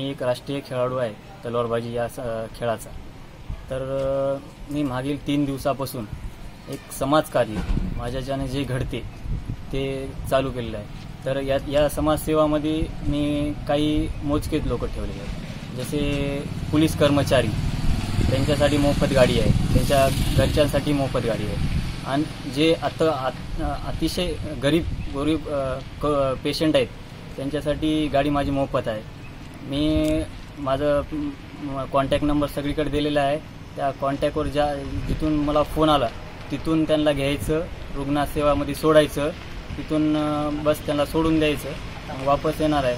मी एक राष्ट्रीय खेळाडू आहे तलवारबाजी या स- खेळाचा. तर मी मागील तीन दिवसापासून एक समाजकार्य माझ्याच्याने जे घडते ते चालू केलेलं आहे. तर या या समाजसेवामध्ये मी काही मोजकेच लोक ठेवलेले आहेत. जसे पोलीस कर्मचारी त्यांच्यासाठी मोफत गाडी आहे त्यांच्या घरच्यांसाठी मोफत गाडी आहे. आणि जे आता आत- अतिशय गरीब गरीब पेशंट आहेत त्यांच्यासाठी गाडी माझी मोफत आहे. मी माझं कॉन्टॅक्ट नंबर सगळीकडे दिलेला आहे. त्या कॉन्टॅक्टवर ज्या जिथून मला फोन आला तिथून त्यांना घ्यायचं रुग्णसेवामध्ये सोडायचं तिथून बस त्यांना सोडून द्यायचं वापस येणार आहे.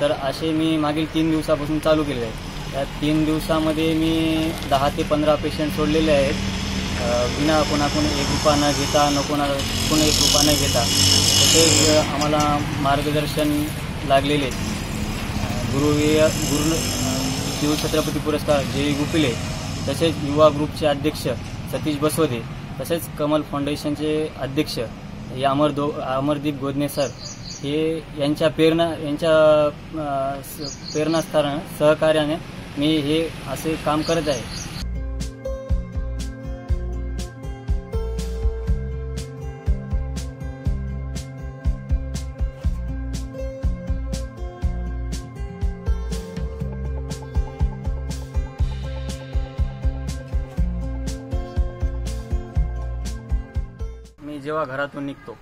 तर असे मी मागील तीन दिवसापासून चालू केले आहे त्या तीन दिवसामध्ये मी दहा ते पंधरा पेशंट सोडलेले आहेत. विना बिना कोणाकडून एक रुपया न घेता न कोणा कोण एक रुपया न घेता तसेच आम्हाला मार्गदर्शन लागलेले गुरुवीय गुरु शिवछत्रपती पुरस्कार जे गुपिले तसेच युवा ग्रुपचे अध्यक्ष सतीश बसवदे तसेच कमल फाउंडेशनचे अध्यक्ष हे अमर दो अमरदीप गोदने सर हे यांच्या प्रेरणा यांच्या प्रेरणास्थान सहकार्याने मी हे असे काम करत आहे. मी जेव्हा घरातून निघतो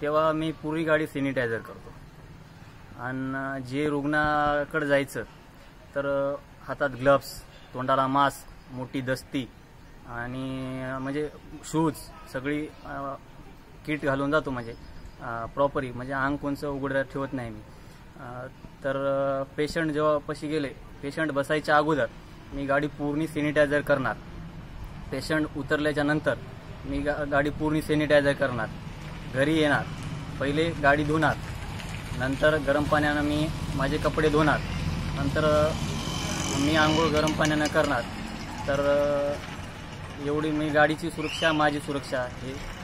तेव्हा मी पूर्वी गाडी सॅनिटायझर करतो. आणि जे रुग्णाकडे जायचं तर हातात ग्लव्स तोंडाला मास्क मोठी दस्ती आणि म्हणजे शूज सगळी किट घालून जातो म्हणजे प्रॉपरी म्हणजे अंग कोणचं उघडं ठेवत नाही मी. तर पेशंट जेव्हा पशी गेले पेशंट बसायच्या अगोदर मी गाडी पूर्ण सॅनिटायझर करणार. पेशंट उतरल्याच्या नंतर मी गा गाडी पूर्ण सॅनिटायझर करणार. घरी येणार. पहिले गाडी धुणार. नंतर गरम पाण्यानं मी माझे कपडे धुणार. नंतर मी आंघोळ गरम पाण्यानं करणार. तर एवढी मी गाडीची सुरक्षा माझी सुरक्षा हे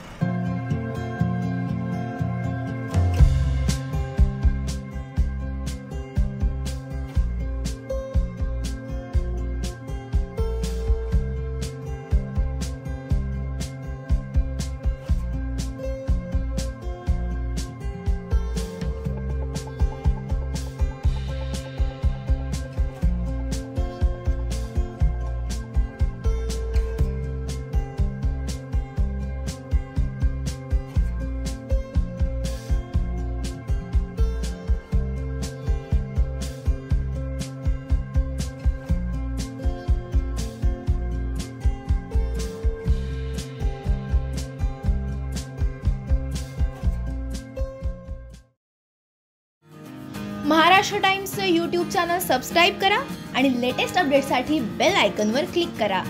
महाराष्ट्र टाइम्सचं यूट्यूब चॅनल सबस्क्राईब करा आणि लेटेस्ट अपडेटसाठी बेल आयकनवर क्लिक करा.